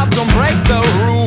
out, don't break the rules.